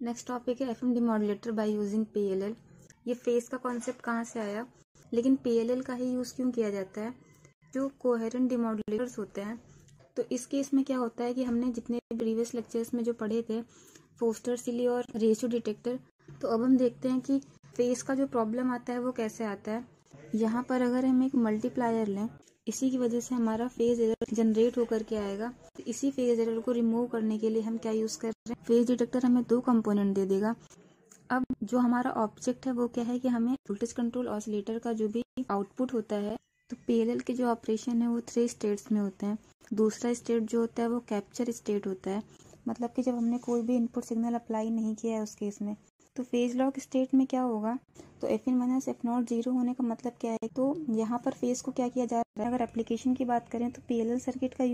Next topic है F M demodulator by using P L L ये phase का concept कहाँ से आया? लेकिन पी एल एल का ही यूज़ क्यों किया जाता है? जो कोहेरेंट डिमोडुलेटर्स होते हैं तो इस केस में क्या होता है कि हमने जितने प्रीवियस लेक्चर्स में जो पढ़े थे फोस्टर सिली और रेशियो डिटेक्टर तो अब हम देखते हैं कि फेस का जो प्रॉब्लम आता है वो कैसे आता है। यहाँ पर अगर हम एक मल्टीप्लायर लें, इसी की वजह से हमारा फ़ेज़ एरर जनरेट होकर के आएगा। तो इसी फ़ेज़ एरर को रिमूव करने के लिए हम क्या यूज़ कर रहे हैं? फ़ेज़ डिटेक्टर हमें दो कंपोनेंट दे देगा। अब जो हमारा ऑब्जेक्ट है, वो क्या है कि हमें वोल्टेज कंट्रोल ऑसिलेटर का जो भी आउटपुट होता है तो पीएलएल के जो ऑपरेशन है, वो थ्री स्टेट्स में होते हैं। दूसरा स्टेट जो होता है, वो कैप्चर स्टेट होता है। मतलब कि जब हमने कोई भी इनपुट सिग्नल अप्लाई नहीं किया है उस केस में तो फ़ेज़ लॉक स्टेट में क्या होगा? तो F in minus F naught zero होने का मतलब क्या है? तो यहाँ पर फेस को क्या किया जा रहा है? अगर एप्लीकेशन की बात करें तो पीएलएल सर्किट का